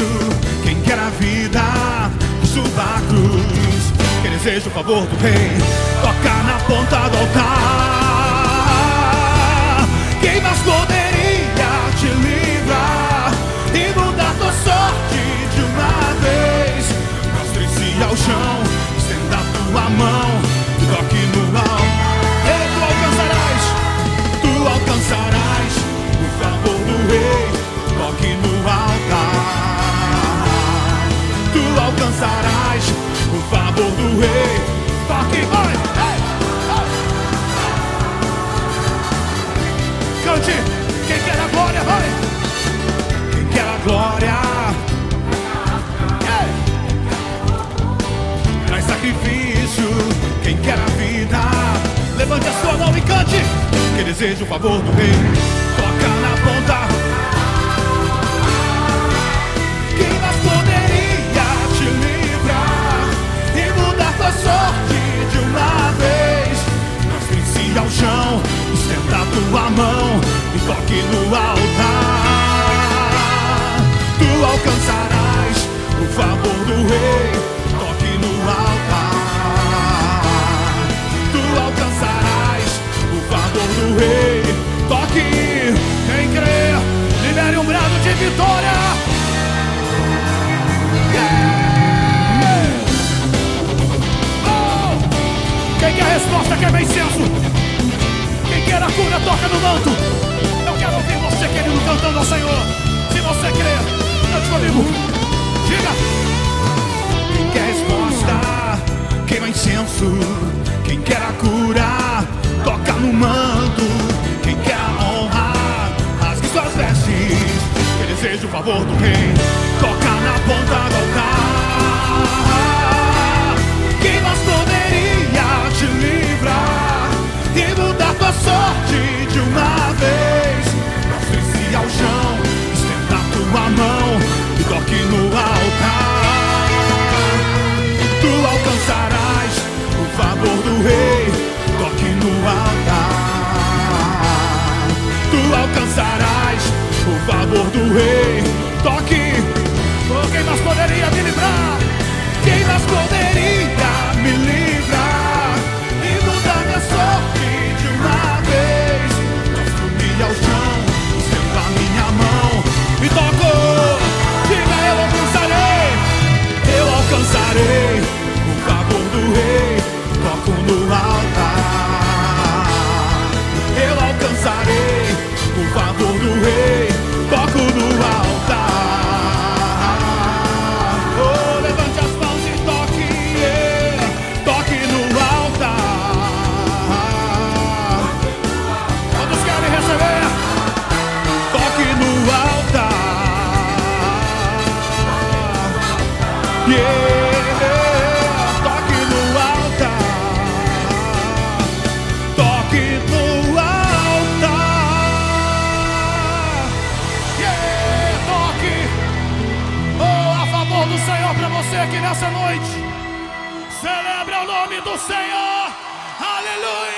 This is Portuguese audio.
desejo, quem quer a vida, suba a cruz. Quem deseja o favor do rei, toca na ponta do altar. Alcançarás o favor do rei. Toque, vai! Cante, quem quer a glória, vai! Quem quer a glória? Traz sacrifício, quem quer a vida? Levante a sua mão e cante. Quem deseja o favor do rei, toca na ponta. Estenda tua mão e toque no altar. Tu alcançarás o favor do rei. Toque no altar. Tu alcançarás o favor do rei. Toque, quem crê, libere um brado de vitória. Oh! Quem quer resposta quer senso. Toca no manto. Eu quero ouvir você, querido, cantando ao Senhor. Se você crer, cante comigo. Diga. Quem quer resposta, queima incenso. Quem quer a cura, toca no manto. Quem quer a honra, rasgue suas vestes. Quem deseja o favor do alcançarás o favor do rei, toque. Oh, quem mais poderia me livrar? Toque no altar. Toque no altar. Toque. Oh, a favor do Senhor para você aqui nessa noite. Celebra o nome do Senhor. Aleluia.